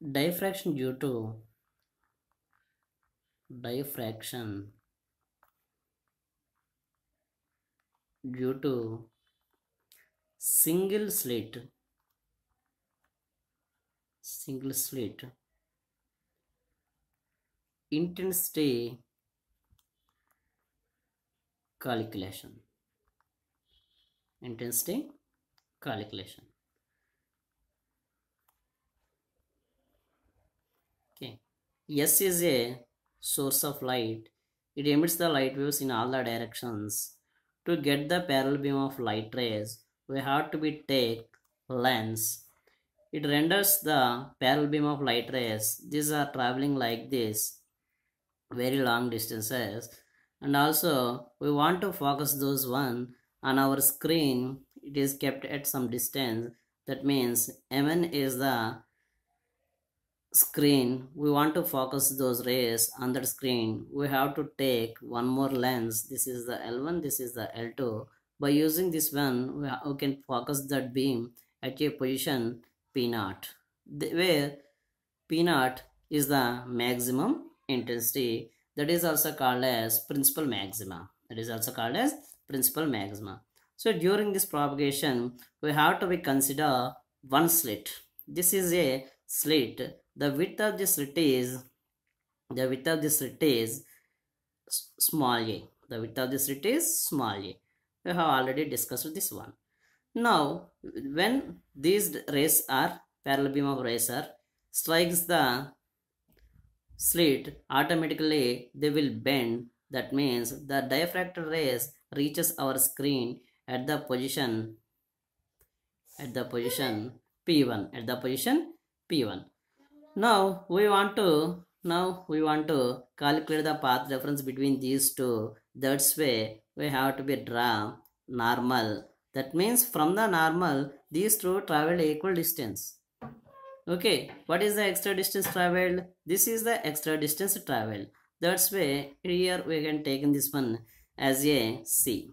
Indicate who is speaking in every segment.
Speaker 1: diffraction due to diffraction due to single slit single slit intensity calculation intensity calculation okay s is a source of light. It emits the light waves in all the directions. To get the parallel beam of light rays we have to be take lens. It renders the parallel beam of light rays. These are traveling like this very long distances. And also we want to focus those one on our screen. It is kept at some distance. That means mn is the screen we want to focus those rays on that screen. We have to take one more lens. This is the l1 this is the l2 by using this one we, can focus that beam at a position p naught. Where p naught is the maximum intensity. That is also called as principal maxima. That is also called as principal maxima. So during this propagation we have to be consider one slit. This is a slit the width of this slit is the width of this slit is small a. The width of this slit is small a. We have already discussed this one. Now when these rays are parallel beam of rays are strikes the slit automatically they will bend. That means the diffracted rays reaches our screen at the position at the position p1 at the position p1 now we want to now we want to calculate the path difference between these two. That's way we have to be draw normal. That means from the normal these two travel equal distance. Okay what is the extra distance traveled? This is the extra distance traveled. That's way here we can take in this one as a c.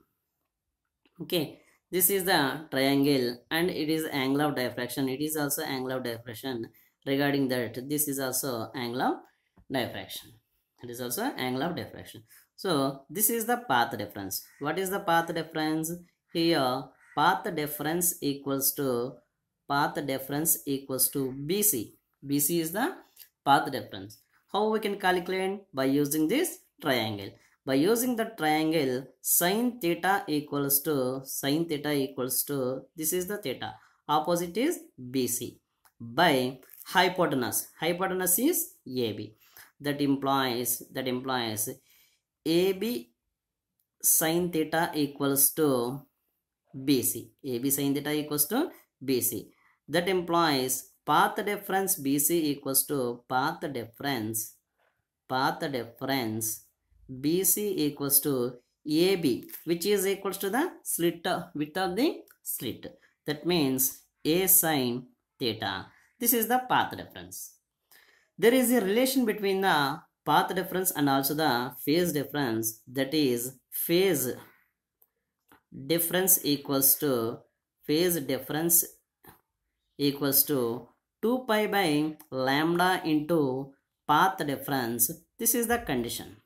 Speaker 1: Okay this is the triangle and it is angle of diffraction. It is also angle of diffraction regarding that this is also angle of diffraction. It is also angle of diffraction. So this is the path difference. What is the path difference? Here path difference equals to path difference equals to bc bc is the path difference. How we can calculate? By using this triangle. By using the triangle sine theta equals to sine theta equals to this is the theta. Opposite is bc by hypotenuse. Hypotenuse is ab that implies that implies ab sine theta equals to bc ab sine theta equals to bc that implies path difference bc equals to path difference path difference bc equals to ab which is equals to the slit width of the slit. That means a sine theta this is the path difference there is a relation between the path difference and also the phase difference. That is phase difference equals to phase difference equals to 2 pi by lambda into path difference this is the condition.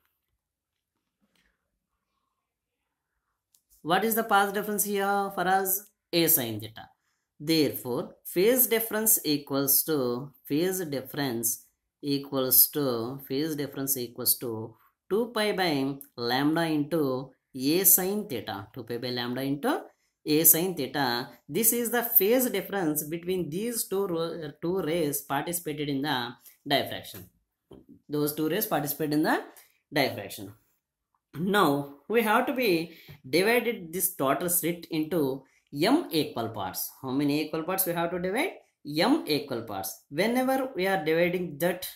Speaker 1: What is the path difference here for us? A sine theta therefore phase difference equals to phase difference equals to phase difference equals to 2 pi by lambda into a sine theta. 2 pi by lambda into a sine theta. This is the phase difference between these two two rays participated in the diffraction. Those two rays participate in the diffraction. Now we have to be divided this total slit into m equal parts. How many equal parts we have to divide? m equal parts. Whenever we are dividing that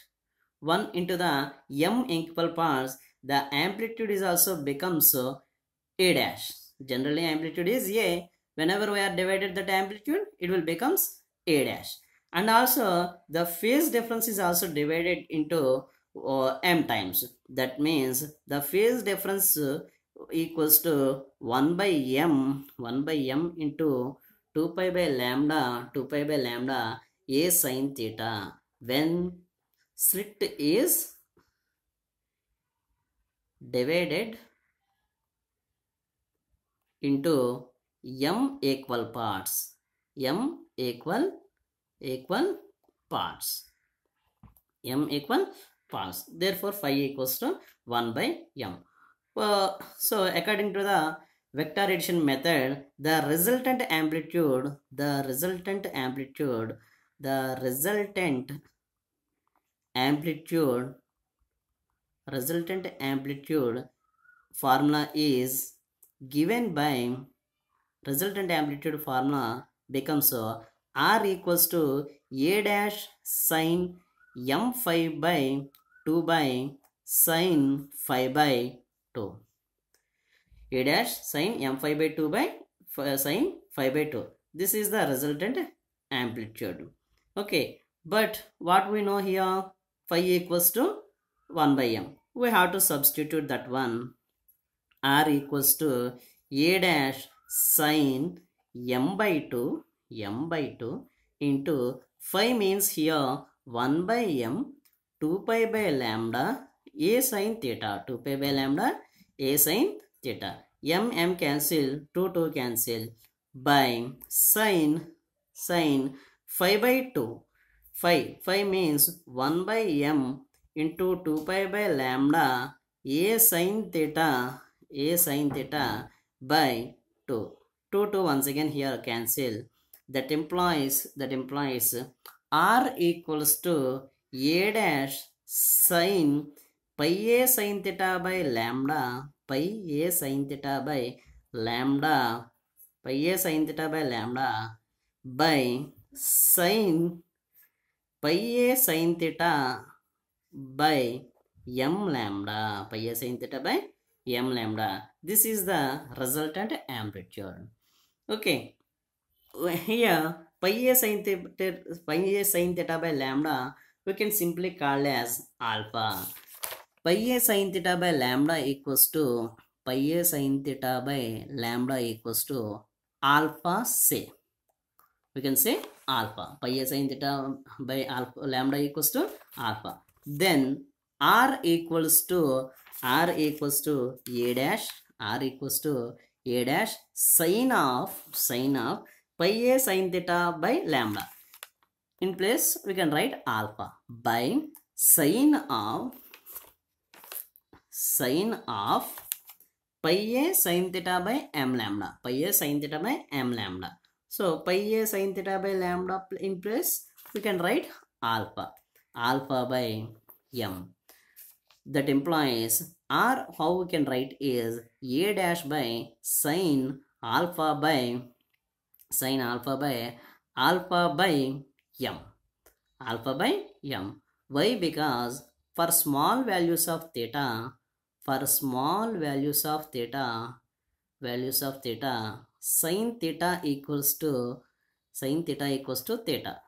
Speaker 1: one into the m equal parts the amplitude is also becomes a dash. Generally amplitude is a. Whenever we are divided that amplitude it will becomes a dash. And also the phase difference is also divided into uh, m times. That means the phase difference equals to 1 by m 1 by m into 2 pi by lambda 2 pi by lambda a sine theta. When slit is divided into m equal parts m equal equal parts m equal parts. Therefore phi equals to 1 by m uh, so according to the vector addition method the resultant amplitude the resultant amplitude the resultant amplitude resultant amplitude formula is given by resultant amplitude formula becomes uh, r equals to a dash sine m phi by 2 by sine phi by 2 a dash sine m phi by 2 by uh, sine phi by 2 this is the resultant amplitude. Okay but what we know here? Phi equals to 1 by m. We have to substitute that one. R equals to a dash sine m by 2 m by 2 into phi means here 1 by m 2 pi by lambda a sin theta 2 pi by lambda a sin theta m m cancel 2 2 cancel by sin sin 5 by 2 phi phi means 1 by m into 2 pi by lambda a sin theta a sin theta by 2 2 2 once again here cancel that implies that implies r equals to a dash sin pi a sin theta by lambda pi a sin theta by lambda pi a sin theta by lambda by sin pi a sin theta by m lambda pi a sin theta by m lambda. This is the resultant amplitude. Okay. Here pi a sin theta pi a sin theta by lambda we can simply call as alpha by lambda equals to pi a sin theta by lambda equals to alpha say we can say alpha pi a sin theta by alpha lambda equals to alpha then r equals to r equals to a dash r equals to a dash sine of sine of pi a sin theta by lambda in place we can write alpha by sine of sine of pi a sine theta by m lambda. Pi a sine theta by m lambda. So pi a sine theta by lambda in place we can write alpha. Alpha by m. That implies r how we can write is a dash by sine alpha by sine alpha by alpha by m. Alpha by m. Why? Because for small values of theta for small values of theta values of theta sine theta equals to sine theta equals to theta.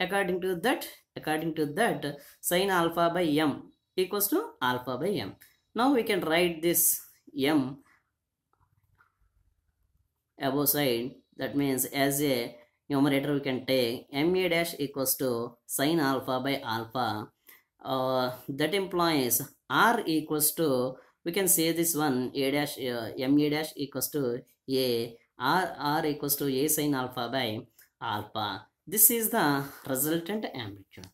Speaker 1: According to that according to that sine alpha by m equals to alpha by m. Now we can write this m above side. That means as a numerator we can take ma dash equals to sine alpha by alpha. Uh, that implies r equals to we can say this one a dash uh, ma dash equals to a r r equals to a sine alpha by alpha. This is the resultant amplitude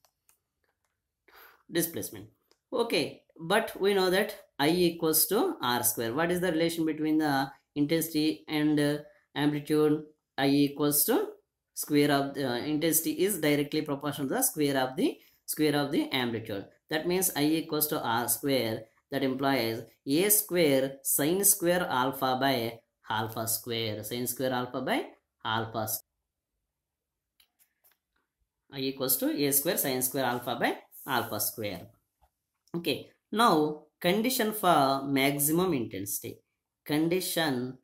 Speaker 1: displacement. Okay but we know that i equals to r square. What is the relation between the intensity and uh, amplitude? I equals to square of the uh, intensity is directly proportional to the square of the square of the amplitude that means i equals to r square. That implies a square sine square alpha by alpha square. Sine square alpha by alpha square. i equals to a square sine square alpha by alpha square. Okay. Now condition for maximum intensity. Condition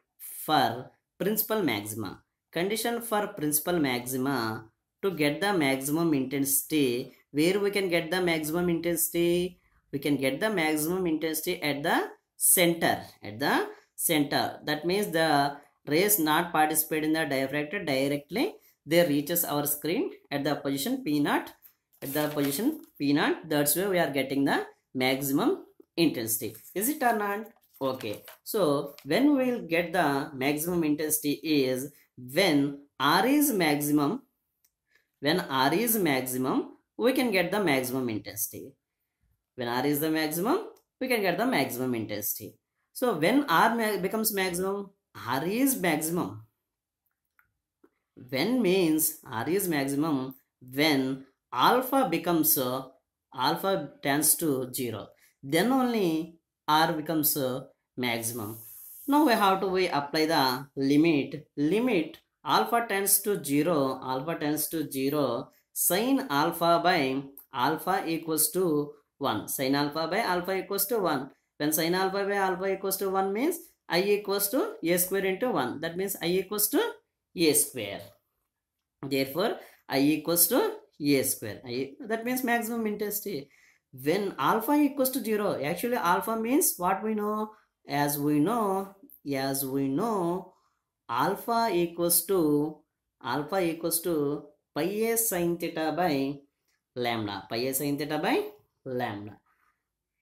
Speaker 1: for principal maxima. Condition for principal maxima to get the maximum intensity where we can get the maximum intensity we can get the maximum intensity at the center at the center. That means the rays not participate in the diffractor directly. They reaches our screen at the position p naught at the position p naught. That's where we are getting the maximum intensity. Is it or not? Okay. So when we will get the maximum intensity is when r is maximum when r is maximum we can get the maximum intensity. When r is the maximum we can get the maximum intensity. So when r ma becomes maximum r is maximum. When means r is maximum when alpha becomes uh, alpha tends to 0 then only r becomes uh, maximum. Now we have to we apply the limit. Limit alpha tends to 0 alpha tends to 0 sin alpha by alpha equals to 1 sin alpha by alpha equals to 1 when sin alpha by alpha equals to 1 means i equals to a square into 1 that means i equals to a square. Therefore i equals to a square. I, that means maximum intensity. When alpha equals to 0 actually alpha means what we know? As we know as we know alpha equals to alpha equals to pi a sine theta by lambda pi a sine theta by lambda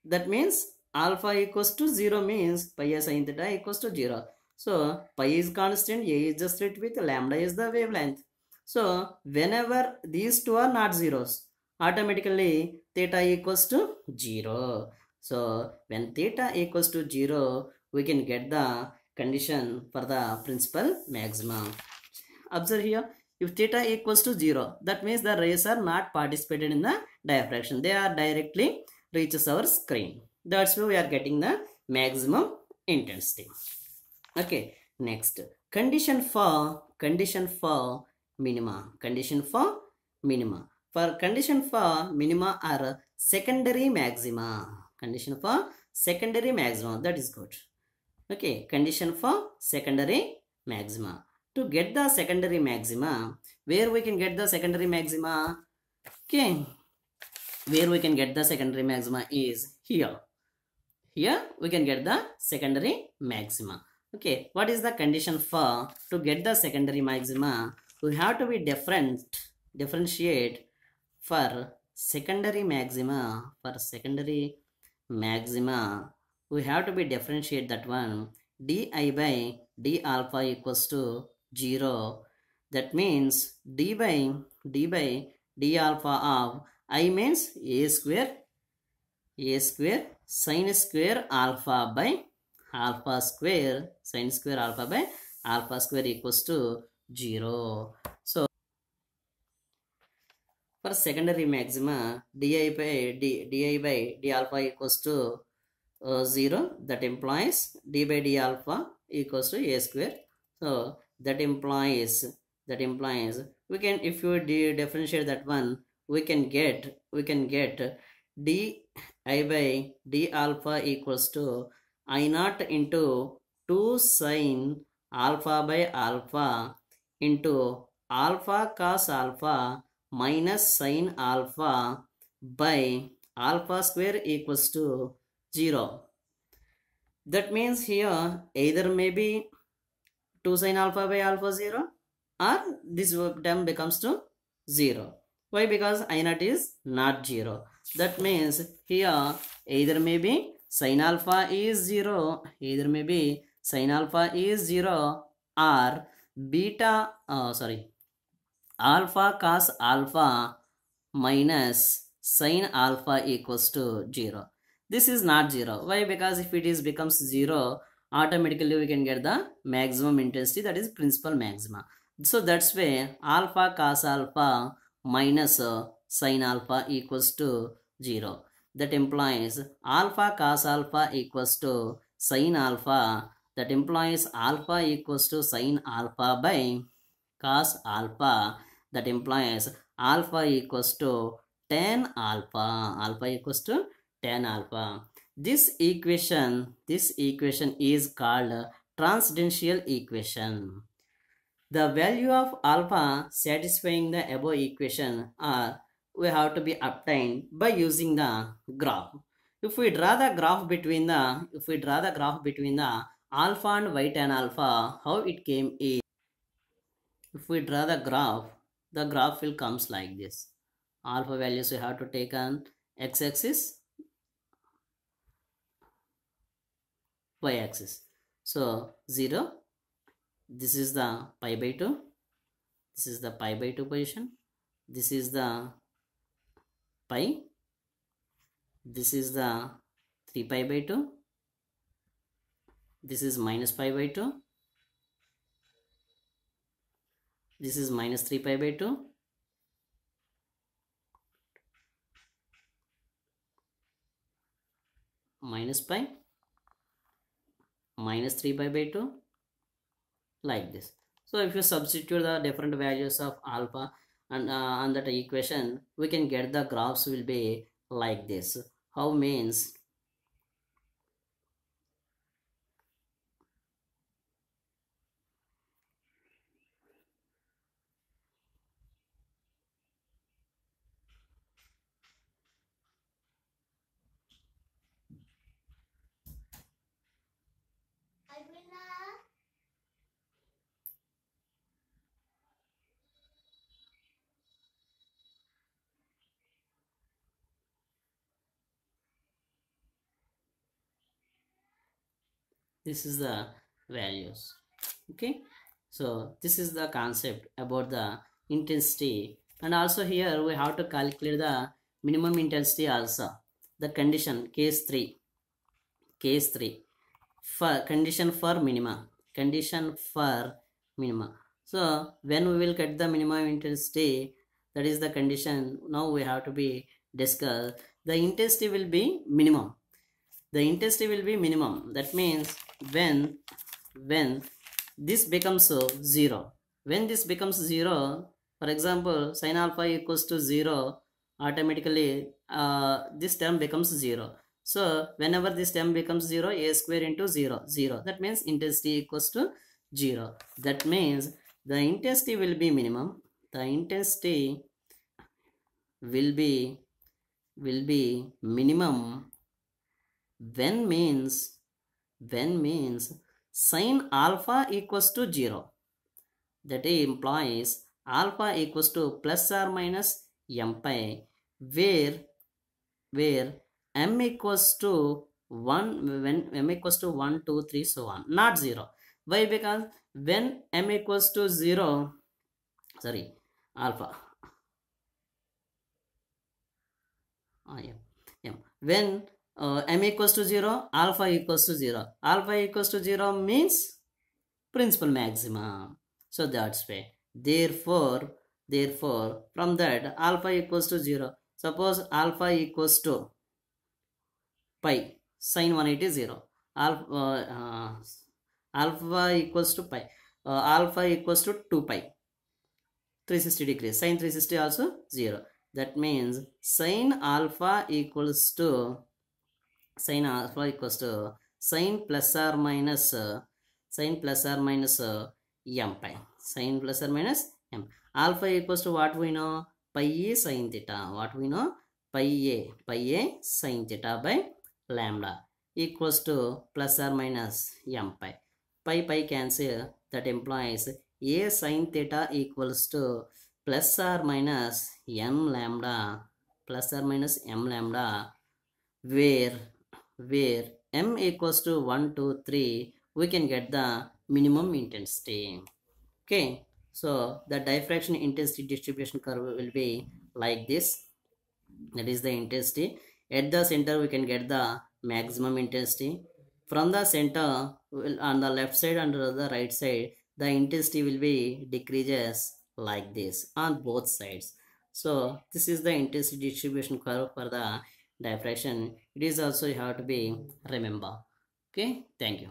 Speaker 1: that means alpha equals to 0 means pi a sine theta equals to 0 so pi is constant a is just slit with lambda is the wavelength so whenever these two are not zeros, automatically theta equals to 0. So when theta equals to 0, we can get the condition for the principal maximum. Observe here, if theta equals to 0, that means the rays are not participated in the diffraction. They are directly reaches our screen. That's why we are getting the maximum intensity. Okay, next condition for condition for minima condition for minima for condition for minima are secondary maxima condition for secondary maxima that is good okay condition for secondary maxima to get the secondary maxima where we can get the secondary maxima? Okay. Where we can get the secondary maxima is here. Here we can get the secondary maxima. Okay what is the condition for to get the secondary maxima? We have to be different differentiate for secondary maxima for secondary maxima. We have to be differentiate that one. Di by d alpha equals to 0 that means d by d by d alpha of i means a square a square sine square alpha by alpha square sine square alpha by alpha square equals to 0. So, for secondary maxima, di by d, di by d alpha equals to uh, 0. That implies d by d alpha equals to a square. So, that implies, that implies, we can, if you differentiate that one, we can get, we can get d i by d alpha equals to i naught into 2 sine alpha by alpha into alpha cos alpha minus sine alpha by alpha square equals to 0. That means here either maybe 2 sine alpha by alpha 0 or this term becomes to 0. Why? Because I naught is not 0. That means here either maybe sine alpha is 0, either maybe sine alpha is 0 or beta uh, sorry alpha cos alpha minus sine alpha equals to 0 this is not 0 why because if it is becomes 0 automatically we can get the maximum intensity that is principal maxima. So that's why alpha cos alpha minus uh, sine alpha equals to 0 that implies alpha cos alpha equals to sine alpha. That implies alpha equals to sine alpha by cos alpha. That implies alpha equals to tan alpha. Alpha equals to tan alpha this equation this equation is called transcendental equation the value of alpha satisfying the above equation are we have to be obtained by using the graph if we draw the graph between the if we draw the graph between the alpha and y tan alpha, how it came is, if we draw the graph, the graph will comes like this. alpha values we have to take on x-axis y-axis so 0 this is the pi by 2 this is the pi by 2 position this is the pi this is the 3 pi by 2 this is minus pi by 2 this is minus 3 pi by 2 minus pi minus 3 pi by 2 like this. So if you substitute the different values of alpha and uh, on that equation we can get the graphs will be like this. How means this is the values okay? So this is the concept about the intensity. And also here we have to calculate the minimum intensity also. The condition case 3 case 3 for condition for minima. Condition for minima. So when we will get the minimum intensity that is the condition now we have to be discussed the intensity will be minimum. The intensity will be minimum. That means when when this becomes uh, 0 when this becomes 0 for example sin alpha equals to 0 automatically uh, this term becomes 0 so whenever this term becomes 0 a square into 0 0 that means intensity equals to 0 that means the intensity will be minimum. The intensity will be will be minimum. When means when means sin alpha equals to 0 that implies alpha equals to plus or minus m pi where where m equals to 1 when m equals to 1 2 3 so on. Not 0 why? Because when m equals to 0 sorry alpha ah, yeah, yeah. when uh, m equals to 0 alpha equals to 0 alpha equals to 0 means principal maximum. So that's why. Therefore therefore from that alpha equals to 0 suppose alpha equals to pi. Sine 180 0 alpha uh, alpha equals to pi. Uh, alpha equals to 2 pi. 360 degrees Sine 360 also 0 that means sine alpha equals to sin alpha equals to sin plus or minus uh, sin plus or minus uh, m pi sin plus or minus m alpha equals to what we know pi a sin theta what we know pi a pi a sin theta by lambda equals to plus or minus m pi pi pi cancel that implies a sin theta equals to plus or minus m lambda plus or minus m lambda where where m equals to 1 2 3 we can get the minimum intensity. Okay so the diffraction intensity distribution curve will be like this. That is the intensity. At the center we can get the maximum intensity. From the center on the left side and the right side the intensity will be decreases like this on both sides. So this is the intensity distribution curve for the diffraction it is also you have to be remember. Okay? Thank you